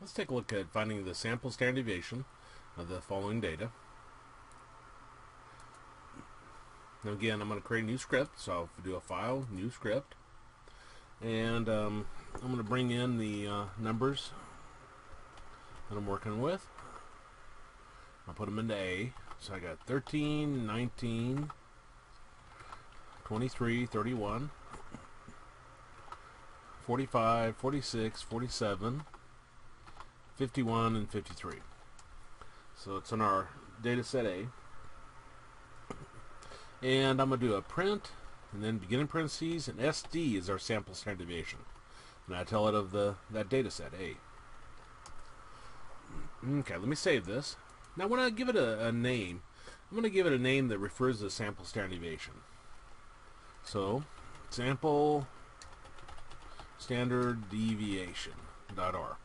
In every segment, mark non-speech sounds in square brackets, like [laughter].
let's take a look at finding the sample standard deviation of the following data. Now again, I'm going to create a new script, so I'll do a file, new script, and um, I'm going to bring in the uh, numbers that I'm working with. I'll put them into A. So I got 13, 19, 23, 31, 45, 46, 47, 51, and 53. So it's in our data set A. And I'm going to do a print, and then beginning parentheses, and SD is our sample standard deviation. And I tell it of the that data set A. Okay, let me save this. Now when I give it a, a name, I'm going to give it a name that refers to the sample standard deviation. So, sample standard deviation.r.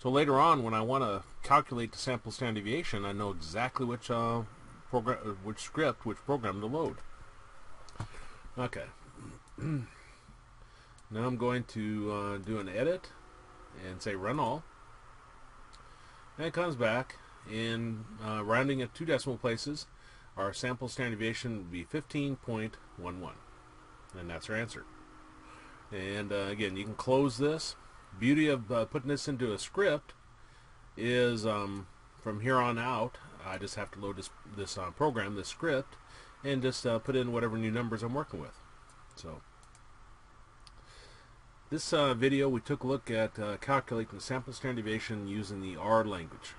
So later on, when I want to calculate the sample standard deviation, I know exactly which uh, program, uh, which script, which program to load. Okay. [clears throat] now I'm going to uh, do an edit and say run all. And it comes back in uh, rounding at two decimal places. Our sample standard deviation would be 15.11. And that's our answer. And uh, again, you can close this. Beauty of uh, putting this into a script is um, from here on out, I just have to load this, this uh, program, this script, and just uh, put in whatever new numbers I'm working with. So, this uh, video we took a look at uh, calculating the sample standard deviation using the R language.